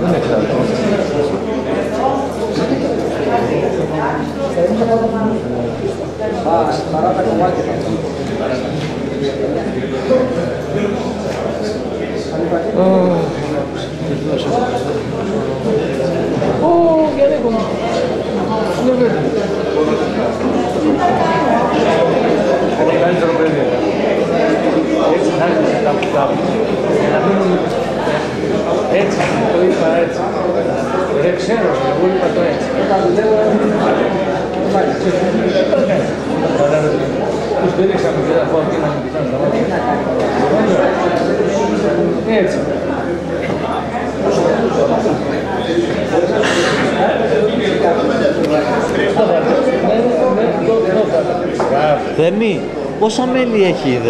Gracias. ξέρω, εγώ είπα το έτσι. Πόσα μέλη έχει η